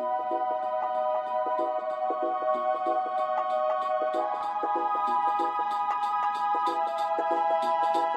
Thank you.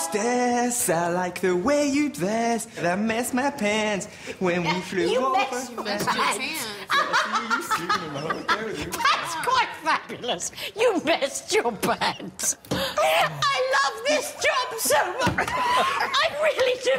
Hey, hostess, I like the way you dress. I messed my pants when we flew off. You over. messed your That's your pants. That's quite fabulous. You messed your pants. I love this job so much. I really do.